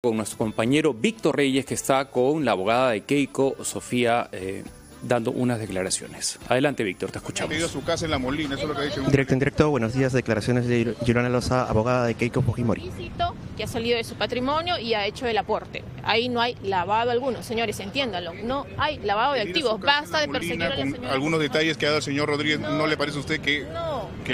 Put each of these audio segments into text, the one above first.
con nuestro compañero Víctor Reyes, que está con la abogada de Keiko, Sofía, eh, dando unas declaraciones. Adelante, Víctor, te escuchamos. Ha su casa en La Molina, eso es lo que ha dicho. Directo en directo, buenos días, declaraciones de Yolanda Loza, abogada de Keiko Fujimori. que ha salido de su patrimonio y ha hecho el aporte. Ahí no hay lavado alguno, señores, entiéndanlo, no hay lavado de activos, basta de perseguir a la señora. Algunos detalles que ha dado el señor Rodríguez, ¿no, le parece a usted que,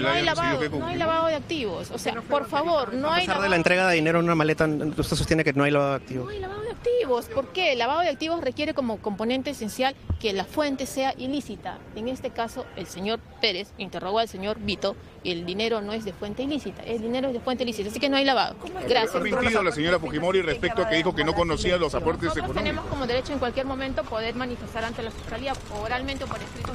no, no hay lavado, no hay lavado de activos, o sea, por favor, no hay... A pesar de la entrega de dinero en una maleta, usted sostiene que no hay lavado de activos. No hay lavado de activos, ¿por qué? El lavado de activos requiere como componente esencial que la fuente sea ilícita. En este caso, el señor Pérez interrogó al señor Vito y el dinero no es de fuente ilícita, el dinero es de fuente ilícita, así que no hay lavado. Gracias. ¿Ha mentido la señora Fujimori respecto a que dijo que no conocía los aportes Nosotros económicos? tenemos como derecho en cualquier momento poder manifestar ante la Fiscalía oralmente o por escrito.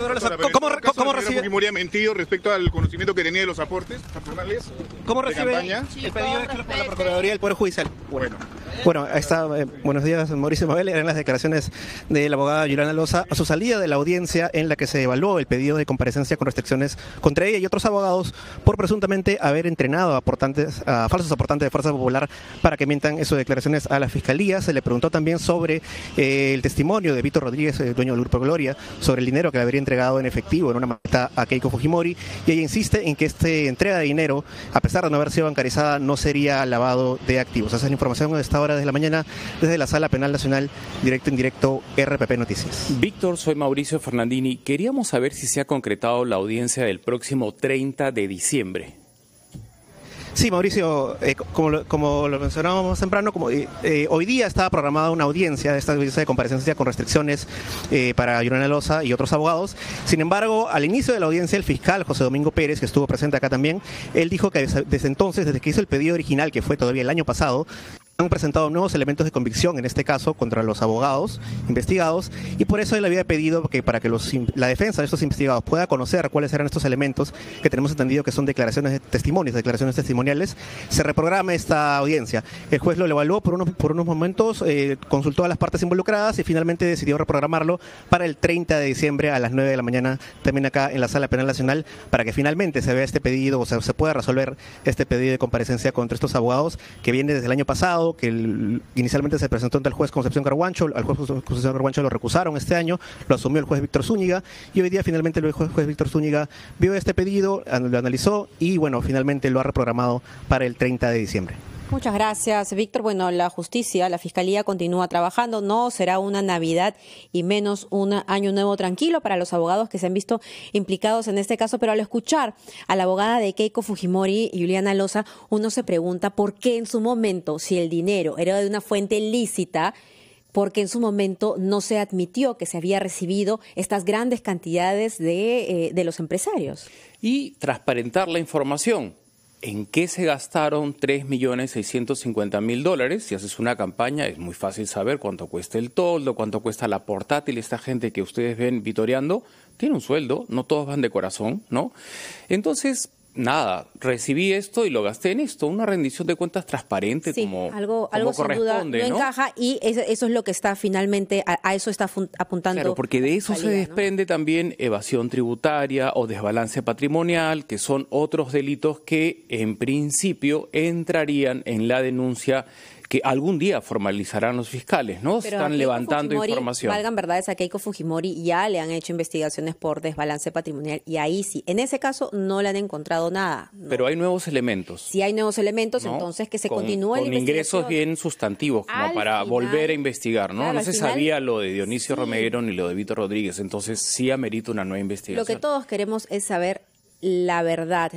¿Cómo, ¿Cómo, cómo recibe? Fujimori ha mentido respecto al conocimiento que tenía de los aportes patronales? ¿Cómo recibe campaña? el pedido hecho por la Procuraduría del Poder Judicial? Bueno. Bueno, está, eh, buenos días, Mauricio Mabel. Eran las declaraciones de la abogada Loza a su salida de la audiencia en la que se evaluó el pedido de comparecencia con restricciones contra ella y otros abogados por presuntamente haber entrenado a, aportantes, a falsos aportantes de Fuerza Popular para que mientan sus declaraciones a la Fiscalía. Se le preguntó también sobre eh, el testimonio de Víctor Rodríguez, el dueño del Grupo Gloria, sobre el dinero que le habría entregado en efectivo en una maleta a Keiko Fujimori. Y ella insiste en que esta entrega de dinero, a pesar de no haber sido bancarizada, no sería lavado de activos. Esa es la información de esta hora desde la mañana desde la Sala Penal Nacional, directo en directo RPP Noticias. Víctor, soy Mauricio Fernandini. Queríamos saber si se ha concretado la audiencia del próximo 30 de diciembre. Sí, Mauricio, eh, como, lo, como, lo, mencionábamos temprano, como, eh, eh, hoy día estaba programada una audiencia, esta audiencia de comparecencia con restricciones eh, para Yolanda Loza y otros abogados. Sin embargo, al inicio de la audiencia, el fiscal José Domingo Pérez, que estuvo presente acá también, él dijo que desde entonces, desde que hizo el pedido original, que fue todavía el año pasado, han presentado nuevos elementos de convicción, en este caso, contra los abogados investigados, y por eso él había pedido que para que la defensa de estos investigados pueda conocer cuáles eran estos elementos, que tenemos entendido que son declaraciones de testimonios, declaraciones testimoniales, se reprograma esta audiencia. El juez lo evaluó por unos, por unos momentos, eh, consultó a las partes involucradas y finalmente decidió reprogramarlo para el 30 de diciembre a las 9 de la mañana, también acá en la Sala Penal Nacional, para que finalmente se vea este pedido, o sea, se pueda resolver este pedido de comparecencia contra estos abogados que viene desde el año pasado, que inicialmente se presentó ante el juez Concepción Carguancho, al juez Concepción Carguancho lo recusaron este año, lo asumió el juez Víctor Zúñiga y hoy día finalmente el juez, juez Víctor Zúñiga vio este pedido, lo analizó y bueno, finalmente lo ha reprogramado para el 30 de diciembre. Muchas gracias, Víctor. Bueno, la justicia, la fiscalía continúa trabajando. No será una Navidad y menos un año nuevo tranquilo para los abogados que se han visto implicados en este caso, pero al escuchar a la abogada de Keiko Fujimori Juliana Loza, uno se pregunta por qué en su momento, si el dinero era de una fuente lícita, porque en su momento no se admitió que se había recibido estas grandes cantidades de, eh, de los empresarios. Y transparentar la información en qué se gastaron 3.650.000 dólares. Si haces una campaña es muy fácil saber cuánto cuesta el toldo, cuánto cuesta la portátil. Esta gente que ustedes ven vitoreando tiene un sueldo, no todos van de corazón, ¿no? Entonces, nada, recibí esto y lo gasté en esto, una rendición de cuentas transparente sí, como, algo, como algo sin duda no, ¿no? encaja y eso, eso, es lo que está finalmente, a, a eso está apuntando. Claro, porque de eso salida, se desprende ¿no? también evasión tributaria o desbalance patrimonial, que son otros delitos que en principio entrarían en la denuncia que algún día formalizarán los fiscales, ¿no? Pero Están levantando Fujimori, información. Valgan verdades, a Keiko Fujimori ya le han hecho investigaciones por desbalance patrimonial y ahí sí, en ese caso no le han encontrado nada. ¿no? Pero hay nuevos elementos. Si hay nuevos elementos, ¿no? entonces que se con, continúe Con ingresos bien sustantivos, como al para final, volver a investigar, ¿no? Claro, no se final, sabía lo de Dionisio sí. Romero ni lo de Víctor Rodríguez, entonces sí amerita una nueva investigación. Lo que todos queremos es saber la verdad.